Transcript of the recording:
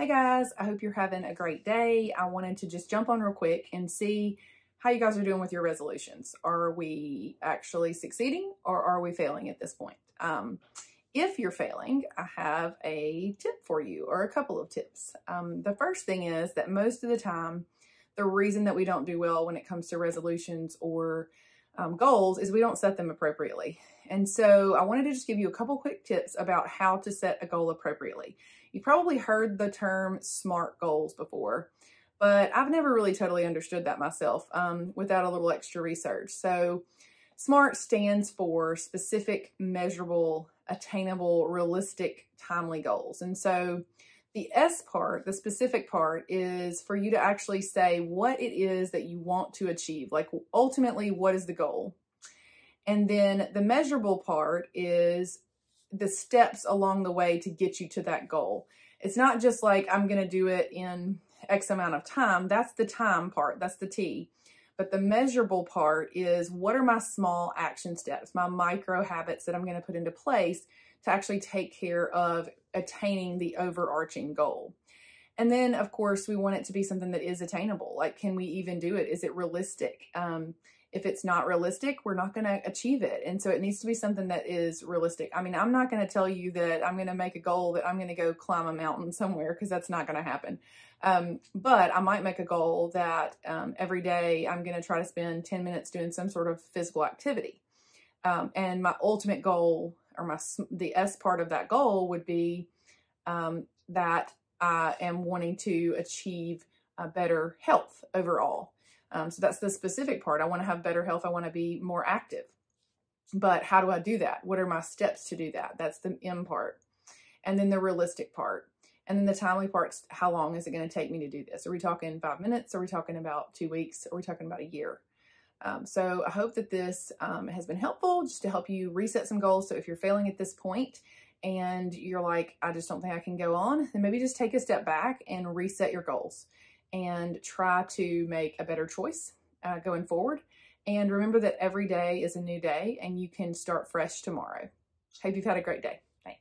Hey guys, I hope you're having a great day. I wanted to just jump on real quick and see how you guys are doing with your resolutions. Are we actually succeeding or are we failing at this point? Um, if you're failing, I have a tip for you or a couple of tips. Um, the first thing is that most of the time, the reason that we don't do well when it comes to resolutions or um, goals is we don't set them appropriately. And so I wanted to just give you a couple quick tips about how to set a goal appropriately. You probably heard the term SMART goals before, but I've never really totally understood that myself um, without a little extra research. So SMART stands for specific, measurable, attainable, realistic, timely goals. And so the S part, the specific part, is for you to actually say what it is that you want to achieve. Like ultimately, what is the goal? And then the measurable part is the steps along the way to get you to that goal. It's not just like I'm going to do it in X amount of time. That's the time part. That's the T. But the measurable part is what are my small action steps, my micro habits that I'm going to put into place to actually take care of attaining the overarching goal. And then, of course, we want it to be something that is attainable. Like, can we even do it? Is it realistic? Um, if it's not realistic, we're not going to achieve it. And so it needs to be something that is realistic. I mean, I'm not going to tell you that I'm going to make a goal that I'm going to go climb a mountain somewhere because that's not going to happen. Um, but I might make a goal that um, every day I'm going to try to spend 10 minutes doing some sort of physical activity. Um, and my ultimate goal or my the S part of that goal would be um, that I am wanting to achieve a better health overall. Um, so that's the specific part. I want to have better health. I want to be more active. But how do I do that? What are my steps to do that? That's the M part. And then the realistic part. And then the timely part's how long is it going to take me to do this? Are we talking five minutes? Are we talking about two weeks? Are we talking about a year? Um, so I hope that this um, has been helpful just to help you reset some goals. So if you're failing at this point and you're like, I just don't think I can go on, then maybe just take a step back and reset your goals and try to make a better choice uh, going forward. And remember that every day is a new day and you can start fresh tomorrow. Hope you've had a great day.